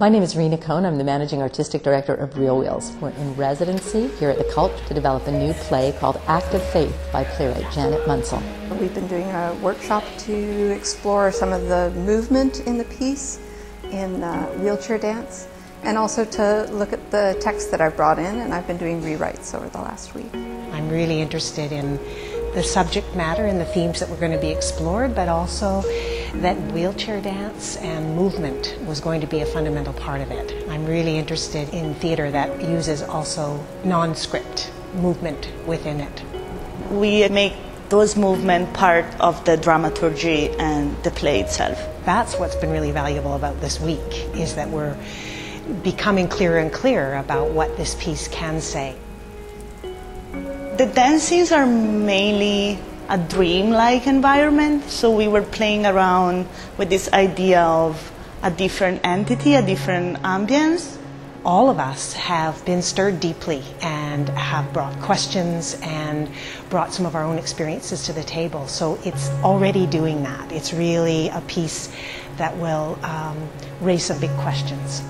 My name is Rena Cohen. I'm the managing artistic director of Realwheels. We're in residency here at the Cultch to develop a new play called Act of Faith by playwright Janet Munsil. We've been doing a workshop to explore some of the movement in the piece in uh, wheelchair dance and also to look at the text that I've brought in and I've been doing rewrites over the last week. I'm really interested in the subject matter and the themes that were going to be explored, but also that wheelchair dance and movement was going to be a fundamental part of it. I'm really interested in theater that uses also non-script movement within it. We make those movements part of the dramaturgy and the play itself. That's what's been really valuable about this week is that we're becoming clearer and clearer about what this piece can say. The dance scenes are mainly a dream-like environment, so we were playing around with this idea of a different entity, a different ambience. All of us have been stirred deeply and have brought questions and brought some of our own experiences to the table. So it's already doing that. It's really a piece that will um, raise some big questions.